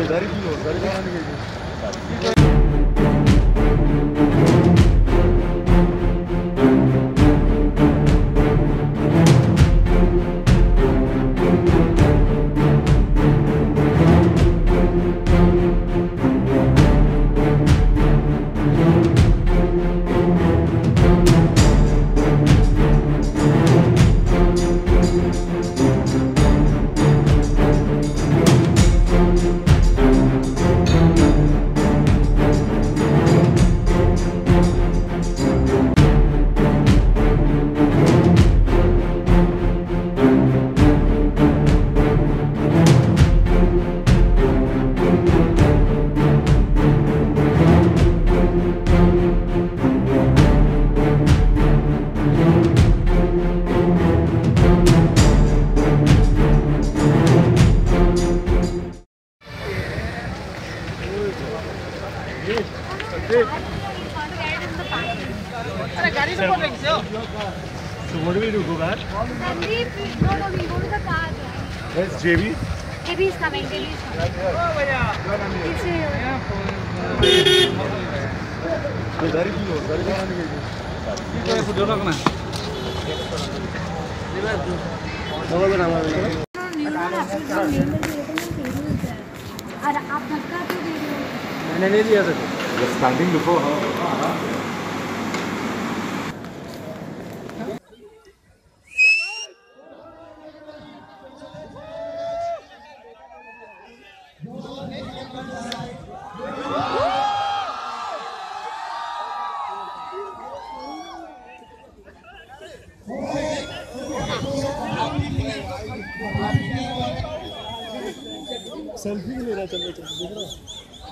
ये दरी भी हो दरी बनाने के लिए So what do we do, go back? Sandeep, no, no, we go to the car. Where's JB? JB is coming, JB is coming. Oh, yeah. It's here. Yeah. So, dari dulu, dari mana ni? Kita ikut dulu kan? Kalau nama ni. और आप धक्का तो दे रहे हो मैंने नहीं Just standing before her. Selfie भी ले रहा चल चल देख रहा है?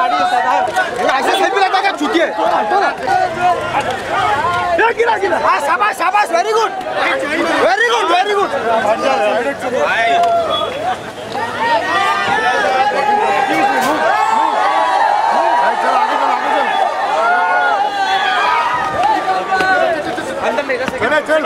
ऐसे सेल्फी लेता क्या? चुकी है गिरा गिरा। हाँ शाबाश शाबाश very good very good very good चल